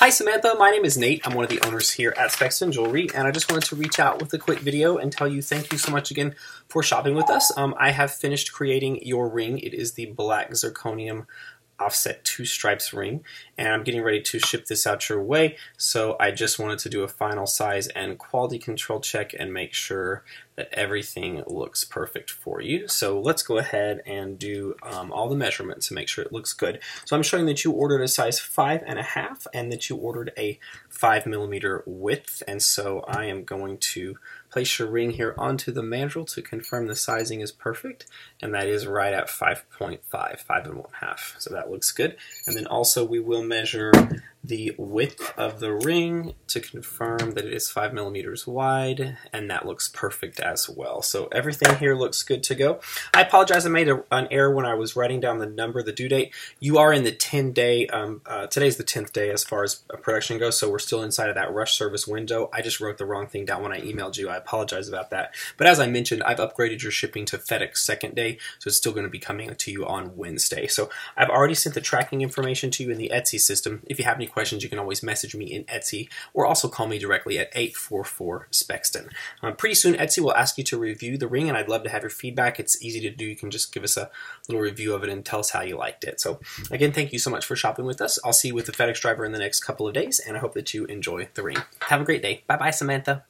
Hi Samantha, my name is Nate. I'm one of the owners here at Spexton Jewelry, and I just wanted to reach out with a quick video and tell you thank you so much again for shopping with us. Um, I have finished creating your ring. It is the black zirconium offset two stripes ring and I'm getting ready to ship this out your way so I just wanted to do a final size and quality control check and make sure that everything looks perfect for you. So let's go ahead and do um, all the measurements to make sure it looks good. So I'm showing that you ordered a size five and a half and that you ordered a five millimeter width. And so I am going to place your ring here onto the mandrel to confirm the sizing is perfect. And that is right at 5.5 five and one half. So that looks good. And then also we will measure the width of the ring to confirm that it is 5 millimeters wide, and that looks perfect as well. So everything here looks good to go. I apologize, I made a, an error when I was writing down the number, the due date. You are in the 10 day, um, uh, today's the 10th day as far as production goes, so we're still inside of that rush service window. I just wrote the wrong thing down when I emailed you. I apologize about that. But as I mentioned, I've upgraded your shipping to FedEx second day, so it's still going to be coming to you on Wednesday. So I've already sent the tracking information to you in the Etsy system. If you have any questions, you can always message me in Etsy or also call me directly at 844 Spexton. Um, pretty soon, Etsy will ask you to review the ring, and I'd love to have your feedback. It's easy to do. You can just give us a little review of it and tell us how you liked it. So, again, thank you so much for shopping with us. I'll see you with the FedEx driver in the next couple of days, and I hope that you enjoy the ring. Have a great day. Bye bye, Samantha.